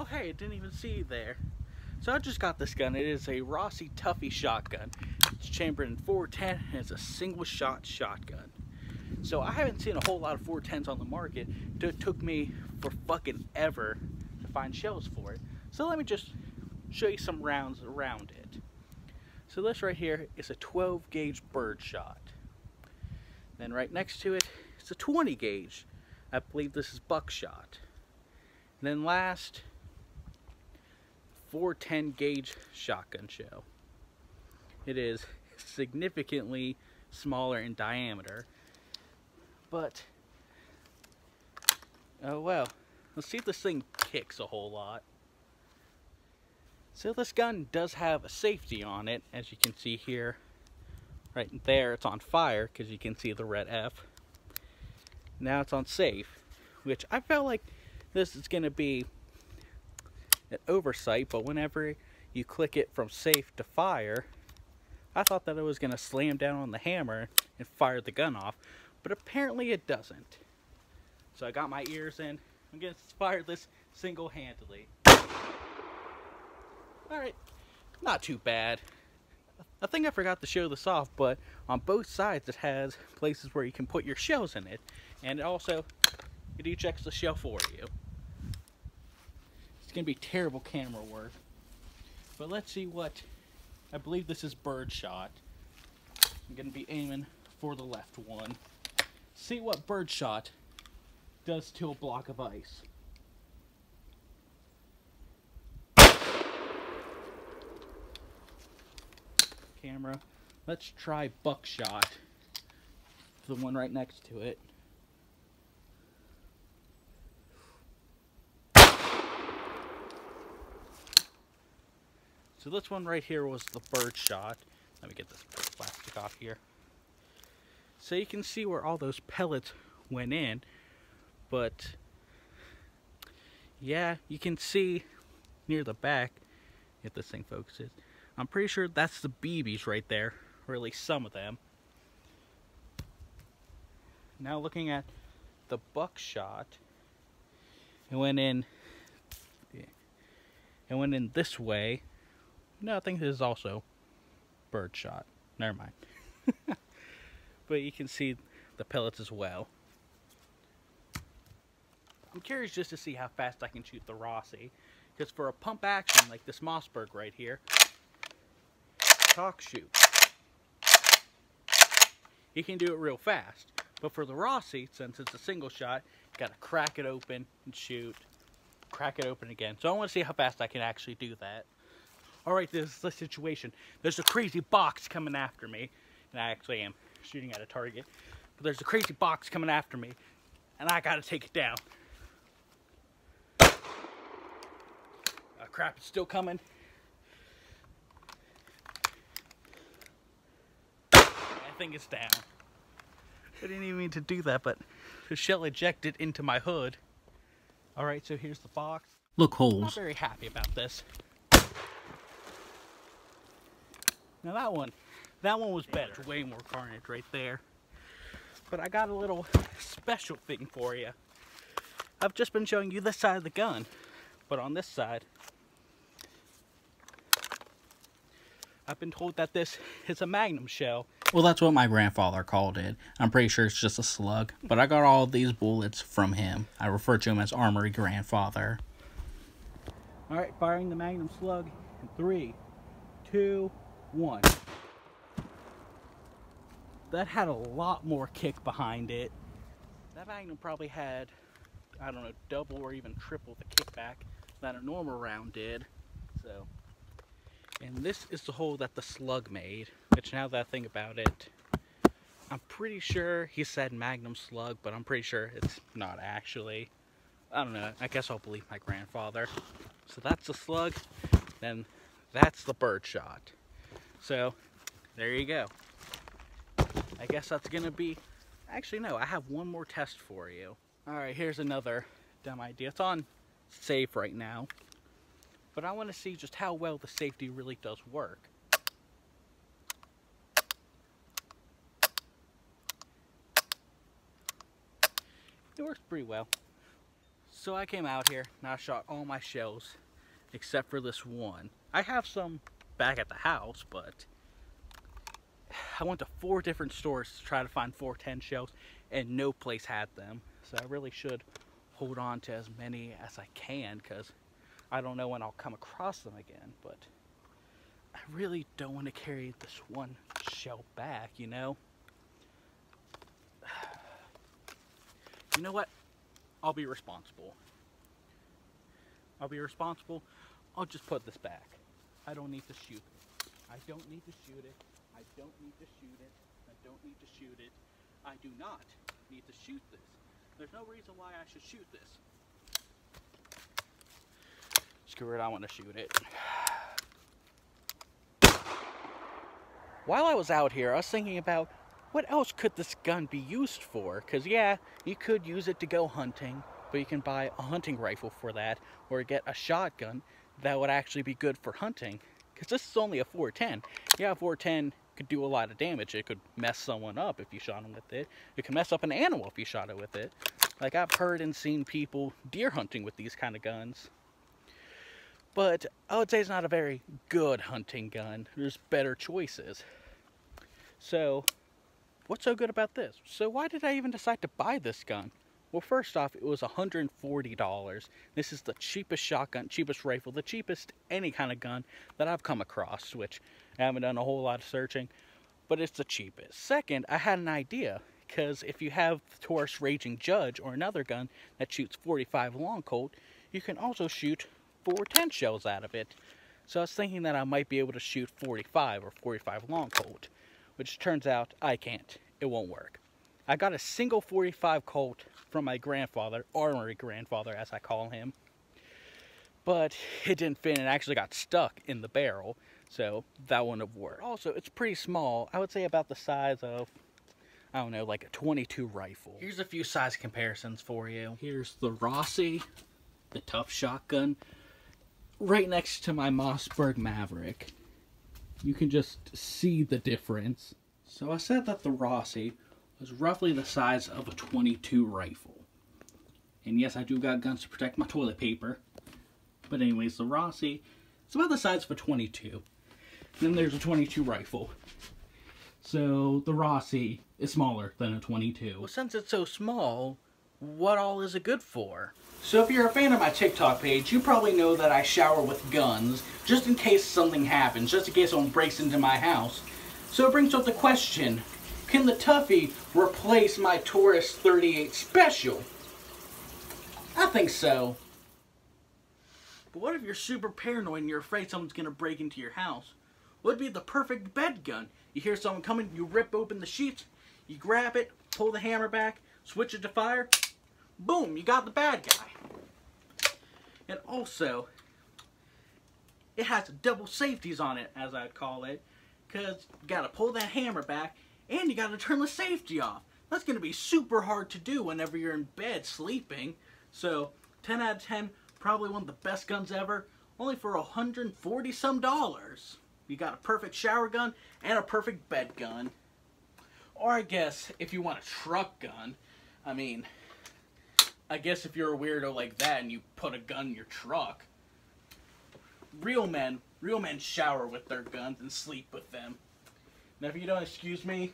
Oh hey, I didn't even see you there. So I just got this gun. It is a Rossi Tuffy shotgun. It's chambered in 410 and it's a single shot shotgun. So I haven't seen a whole lot of 410s on the market. It took me for fucking ever to find shells for it. So let me just show you some rounds around it. So this right here is a 12 gauge bird shot. Then right next to it, it's a 20 gauge. I believe this is buckshot. And then last, 410 gauge shotgun shell. It is significantly smaller in diameter. But, oh well. Let's see if this thing kicks a whole lot. So this gun does have a safety on it, as you can see here. Right there, it's on fire, because you can see the red F. Now it's on safe, which I felt like this is going to be an oversight, but whenever you click it from safe to fire, I thought that it was going to slam down on the hammer and fire the gun off, but apparently it doesn't. So I got my ears in. I'm going to fire this single-handedly. Alright, not too bad. I think I forgot to show this off, but on both sides it has places where you can put your shells in it. And it also, it ejects the shell for you. Going to be terrible camera work. But let's see what, I believe this is bird shot. I'm going to be aiming for the left one. See what bird shot does to a block of ice. Camera. Let's try buckshot. The one right next to it. So this one right here was the bird shot. Let me get this plastic off here. So you can see where all those pellets went in. But yeah, you can see near the back, if this thing focuses, I'm pretty sure that's the BBs right there, or at least some of them. Now looking at the buckshot, it went in, it went in this way, no, I think this is also birdshot. Never mind. but you can see the pellets as well. I'm curious just to see how fast I can shoot the Rossi. Because for a pump action like this Mossberg right here, talk shoot. You can do it real fast. But for the Rossi, since it's a single shot, you gotta crack it open and shoot. Crack it open again. So I want to see how fast I can actually do that all right, this is the situation. There's a crazy box coming after me. And I actually am shooting at a target. But there's a crazy box coming after me. And I gotta take it down. Uh, crap, it's still coming. I think it's down. I didn't even mean to do that, but the shell ejected into my hood. Alright, so here's the box. Look holes. I'm not very happy about this. Now that one, that one was better. Way more carnage right there. But I got a little special thing for you. I've just been showing you this side of the gun. But on this side, I've been told that this is a magnum shell. Well, that's what my grandfather called it. I'm pretty sure it's just a slug. But I got all these bullets from him. I refer to him as Armory Grandfather. Alright, firing the magnum slug in three, two, one. That had a lot more kick behind it. That Magnum probably had, I don't know, double or even triple the kickback that a normal round did. So, and this is the hole that the slug made, which now that I think about it, I'm pretty sure he said Magnum slug, but I'm pretty sure it's not actually. I don't know, I guess I'll believe my grandfather. So that's the slug, then that's the bird shot. So, there you go. I guess that's gonna be, actually no, I have one more test for you. All right, here's another dumb idea. It's on safe right now, but I wanna see just how well the safety really does work. It works pretty well. So I came out here and I shot all my shells except for this one. I have some back at the house, but I went to four different stores to try to find 410 shells and no place had them. So I really should hold on to as many as I can because I don't know when I'll come across them again, but I really don't want to carry this one shell back, you know? You know what? I'll be responsible. I'll be responsible. I'll just put this back. I don't need to shoot it. I don't need to shoot it. I don't need to shoot it. I don't need to shoot it. I do not need to shoot this. There's no reason why I should shoot this. Screw it, I want to shoot it. While I was out here, I was thinking about what else could this gun be used for? Because, yeah, you could use it to go hunting, but you can buy a hunting rifle for that, or get a shotgun that would actually be good for hunting. Because this is only a 410. Yeah, a 410 could do a lot of damage. It could mess someone up if you shot them with it. It could mess up an animal if you shot it with it. Like, I've heard and seen people deer hunting with these kind of guns. But I would say it's not a very good hunting gun. There's better choices. So, what's so good about this? So why did I even decide to buy this gun? Well, first off, it was $140. This is the cheapest shotgun, cheapest rifle, the cheapest any kind of gun that I've come across, which I haven't done a whole lot of searching, but it's the cheapest. Second, I had an idea, because if you have the Taurus Raging Judge or another gun that shoots 45 long Colt, you can also shoot 410 shells out of it. So I was thinking that I might be able to shoot 45 or 45 long Colt which turns out I can't. It won't work. I got a single 45 Colt from my grandfather, armory grandfather as I call him, but it didn't fit and actually got stuck in the barrel, so that wouldn't have worked. Also, it's pretty small. I would say about the size of, I don't know, like a 22 rifle. Here's a few size comparisons for you. Here's the Rossi, the tough shotgun, right next to my Mossberg Maverick you can just see the difference. So I said that the Rossi was roughly the size of a 22 rifle. And yes, I do got guns to protect my toilet paper. But anyways, the Rossi it's about the size of a 22. And Then there's a 22 rifle. So the Rossi is smaller than a 22. Well, since it's so small, what all is it good for? So if you're a fan of my TikTok page, you probably know that I shower with guns, just in case something happens, just in case someone breaks into my house. So it brings up the question, can the Tuffy replace my Taurus 38 Special? I think so. But what if you're super paranoid and you're afraid someone's going to break into your house? Would be the perfect bed gun? You hear someone coming, you rip open the sheets, you grab it, pull the hammer back, switch it to fire, boom, you got the bad guy. And also, it has double safeties on it, as I'd call it, because you got to pull that hammer back, and you got to turn the safety off. That's to be super hard to do whenever you're in bed sleeping. So, 10 out of 10, probably one of the best guns ever, only for 140 some dollars. You got a perfect shower gun and a perfect bed gun. Or I guess, if you want a truck gun, I mean, I guess if you're a weirdo like that and you put a gun in your truck, real men, real men shower with their guns and sleep with them. Now, if you don't excuse me,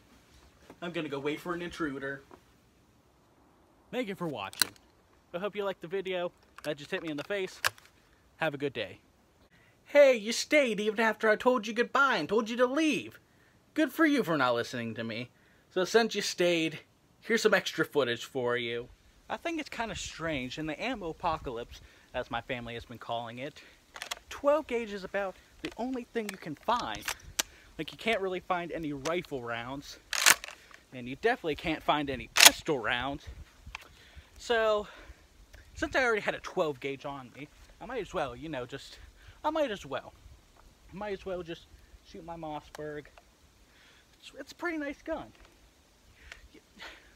I'm gonna go wait for an intruder. Thank you for watching. I hope you liked the video. That just hit me in the face. Have a good day. Hey, you stayed even after I told you goodbye and told you to leave. Good for you for not listening to me. So since you stayed, here's some extra footage for you. I think it's kind of strange in the ammo apocalypse, as my family has been calling it, 12 gauge is about the only thing you can find. Like you can't really find any rifle rounds, and you definitely can't find any pistol rounds. So, since I already had a 12 gauge on me, I might as well, you know, just, I might as well. I might as well just shoot my Mossberg. It's, it's a pretty nice gun.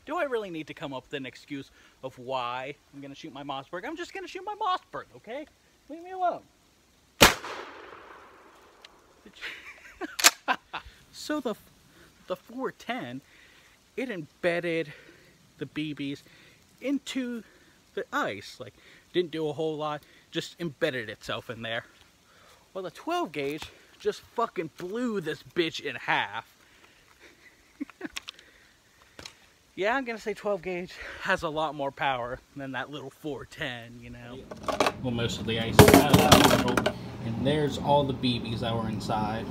Do I really need to come up with an excuse of why I'm going to shoot my Mossberg? I'm just going to shoot my Mossberg, okay? Leave me alone. so the the 410, it embedded the BBs into the ice. Like, Didn't do a whole lot, just embedded itself in there. Well, the 12 gauge just fucking blew this bitch in half. yeah, I'm gonna say 12 gauge has a lot more power than that little 410, you know. Well, most of the ice is out of bottle, and there's all the BBs that were inside.